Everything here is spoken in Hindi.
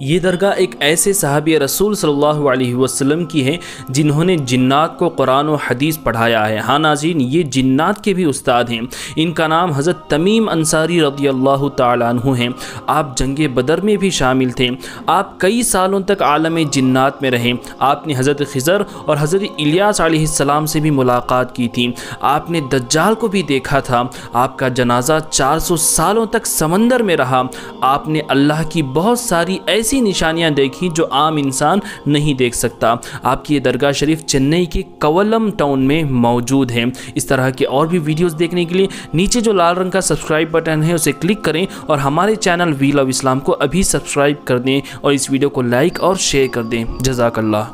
ये दरगाह एक ऐसे सहाबी रसूल सल्लल्लाहु अलैहि वसल्लम की है जिन्होंने जिन्नात को कुरान और हदीस पढ़ाया है। हाँ नाजीन ये जिन्नात के भी उस्ताद हैं। इनका नाम हज़रत तमीम अंसारी रदी अल्लाह तु हैं। आप जंग बदर में भी शामिल थे। आप कई सालों तक आलम जिन्नात में रहे। आपने हज़रत खज़र और हज़रत इलियास से भी मुलाकात की थी। आपने दज्जाल को भी देखा था। आपका जनाजा 400 सालों तक समंदर में रहा। आपने अल्लाह की बहुत सारी ऐसी ऐसी निशानियाँ देखी जो आम इंसान नहीं देख सकता। आपकी ये दरगाह शरीफ चेन्नई के कवलम टाउन में मौजूद है। इस तरह के और भी वीडियोस देखने के लिए नीचे जो लाल रंग का सब्सक्राइब बटन है, उसे क्लिक करें और हमारे चैनल वील ऑफ़ इस्लाम को अभी सब्सक्राइब कर दें और इस वीडियो को लाइक और शेयर कर दें। जजाकल्ला